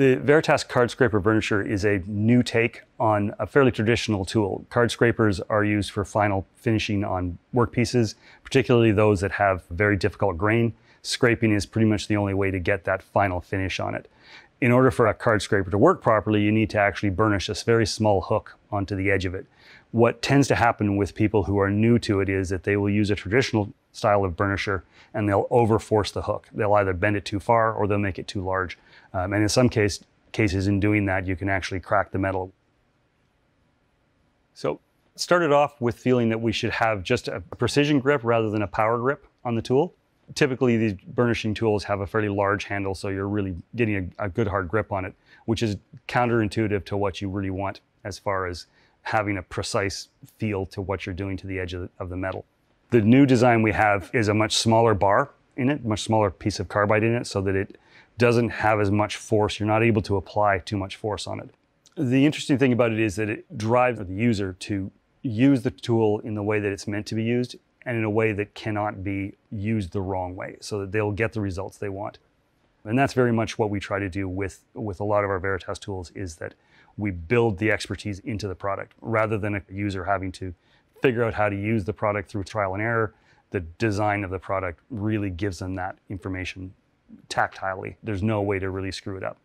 The Veritas card scraper burnisher is a new take on a fairly traditional tool. Card scrapers are used for final finishing on workpieces, particularly those that have very difficult grain. Scraping is pretty much the only way to get that final finish on it. In order for a card scraper to work properly, you need to actually burnish this very small hook onto the edge of it. What tends to happen with people who are new to it is that they will use a traditional style of burnisher and they'll overforce the hook. They'll either bend it too far or they'll make it too large. Um, and in some case, cases, in doing that, you can actually crack the metal. So, started off with feeling that we should have just a precision grip rather than a power grip on the tool. Typically, these burnishing tools have a fairly large handle, so you're really getting a, a good hard grip on it, which is counterintuitive to what you really want as far as having a precise feel to what you're doing to the edge of the, of the metal. The new design we have is a much smaller bar in it, much smaller piece of carbide in it, so that it doesn't have as much force. You're not able to apply too much force on it. The interesting thing about it is that it drives the user to use the tool in the way that it's meant to be used and in a way that cannot be used the wrong way so that they'll get the results they want. And that's very much what we try to do with, with a lot of our Veritas tools is that we build the expertise into the product rather than a user having to figure out how to use the product through trial and error. The design of the product really gives them that information tactilely. There's no way to really screw it up.